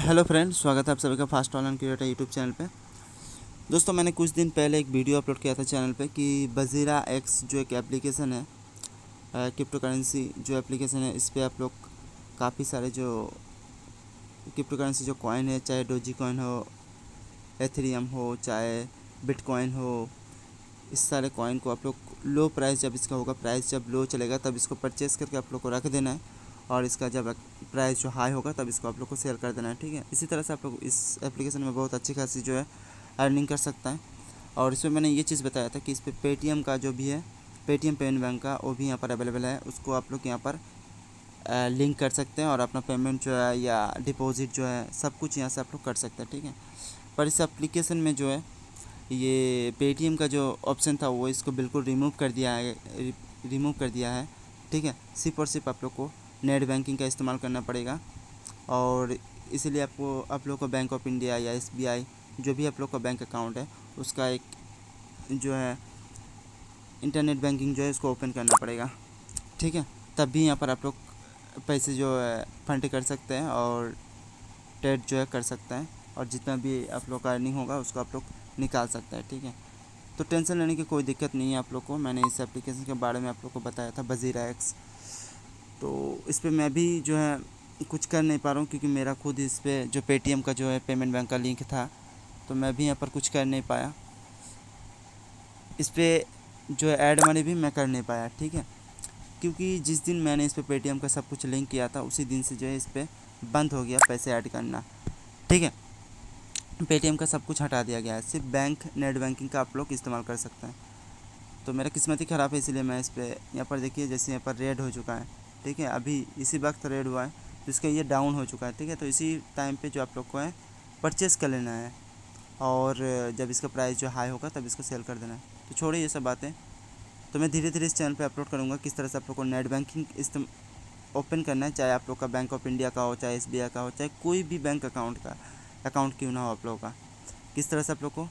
Hello friend स्वागत है आप सभी का fast online creator YouTube channel पे। दोस्तों, मैंने कुछ दिन पहले एक वीडियो अपलोड किया था चैनल पे कि बजीरा एक्स जो एक एप्लीकेशन है क्रिप्टो करेंसी जो एप्लीकेशन है, इस पर आप लोग काफ़ी सारे जो क्रिप्टो करेंसी जो कॉइन है, चाहे डोजी कॉइन हो एथेरियम हो, चाहे बिटकॉइन हो, इस सारे कॉइन को आप लोग लो प्राइस जब इसका होगा प्राइस जब लो चलेगा, तब इसको परचेज़ करके आप लोग को रख देना है। और इसका जब प्राइस जो हाई होगा तब इसको आप लोग को सेल कर देना है, ठीक है? इसी तरह से आप लोग इस एप्लीकेशन में बहुत अच्छी खासी जो है अर्निंग कर सकता है। और इसमें मैंने ये चीज़ बताया था कि इस पर पेटीएम का जो भी है पेटीएम पेमेंट बैंक का वो भी यहाँ पर अवेलेबल है। उसको आप लोग यहाँ पर लिंक कर सकते हैं और अपना पेमेंट जो है या डिपॉजिट जो है, सब कुछ यहाँ से आप लोग कर सकते हैं, ठीक है? पर इस एप्लीकेशन में जो है, ये पेटीएम का जो ऑप्शन था वो इसको बिल्कुल रिमूव कर दिया है रिमूव कर दिया है, ठीक है? सिर्फ़ और सिर्फ़ आप लोग को नेट बैंकिंग का इस्तेमाल करना पड़ेगा। और इसीलिए आपको, आप लोग को बैंक ऑफ़ इंडिया या एसबीआई जो भी आप लोग का बैंक अकाउंट है, उसका एक जो है इंटरनेट बैंकिंग जो है, उसको ओपन करना पड़ेगा। ठीक है? तब भी यहाँ पर आप लोग पैसे जो है फंड कर सकते हैं और ट्रेड जो है, कर सकते हैं। और जितना भी आप लोग का अर्निंग होगा, उसको आप लोग निकाल सकते हैं। ठीक है? तो टेंशन लेने की कोई दिक्कत नहीं है आप लोग को। मैंने इस एप्लीकेशन के बारे में आप लोग को बताया था बजीरा एक्स तो इस पर मैं भी जो है कुछ कर नहीं पा रहा हूँ क्योंकि मेरा खुद इस पर जो पेटीएम का जो है पेमेंट बैंक का लिंक था तो मैं भी यहाँ पर कुछ कर नहीं पाया। इस पर जो है ऐड मनी भी मैं कर नहीं पाया, ठीक है? क्योंकि जिस दिन मैंने इस पर पेटीएम का सब कुछ लिंक किया था, उसी दिन से जो है इस पर बंद हो गया पैसे ऐड करना, ठीक है? पेटीएम का सब कुछ हटा दिया गया है, सिर्फ़ बैंक नेट बैंकिंग का आप लोग इस्तेमाल कर सकते हैं। तो मेरा किस्मत ही ख़राब है, इसलिए मैं इस पर यहाँ पर देखिए, जैसे यहाँ पर रेड हो चुका है। ठीक है, अभी इसी वक्त रेड हुआ है तो इसका ये डाउन हो चुका है, ठीक है। तो इसी टाइम पे जो आप लोग को है परचेज़ कर लेना है। और जब इसका प्राइस जो हाई होगा, तब इसको सेल कर देना है। तो छोड़िए ये सब बातें। तो मैं धीरे धीरे इस चैनल पे अपलोड करूँगा किस तरह से आप लोग को नेट बैंकिंग ओपन करना है, चाहे आप लोग का बैंक ऑफ़ इंडिया का हो, चाहे एसबीआई का हो, चाहे कोई भी बैंक अकाउंट का अकाउंट क्यों ना हो आप लोगों का। किस तरह से आप लोग को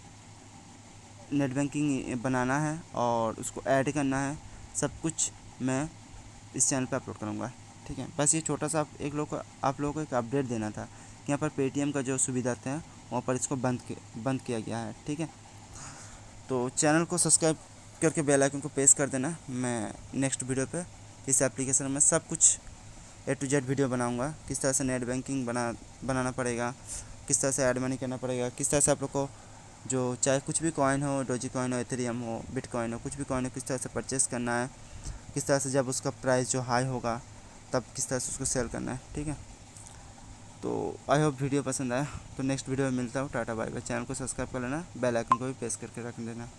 नेट बैंकिंग बनाना है और उसको ऐड करना है, सब कुछ मैं इस चैनल पर अपलोड करूँगा, ठीक है? बस ये छोटा सा एक लोग आप लोगों को एक अपडेट देना था कि यहाँ पर पेटीएम का जो सुविधा था, वहाँ पर इसको बंद बंद किया गया है, ठीक है? तो चैनल को सब्सक्राइब करके बेल आइकन को प्रेस कर देना। मैं नेक्स्ट वीडियो पे इस एप्लीकेशन में सब कुछ ए टू जेड वीडियो बनाऊँगा। किस तरह से नेट बैंकिंग बना, बनाना पड़ेगा, किस तरह से ऐड मनी करना पड़ेगा, किस तरह से आप लोग को जो, चाहे कुछ भी कॉइन हो डोजी कॉइन हो एथेरियम हो बिट कॉइन हो, कुछ भी कॉइन हो, किस तरह से परचेस करना है किस तरह से जब उसका प्राइस जो हाई होगा, तब किस तरह से उसको सेल करना है, ठीक है? तो आई होप वीडियो पसंद आया। तो नेक्स्ट वीडियो में मिलता हूँ। टाटा बाय बाय चैनल को सब्सक्राइब कर लेना। बेल आइकन को भी प्रेस करके रख देना।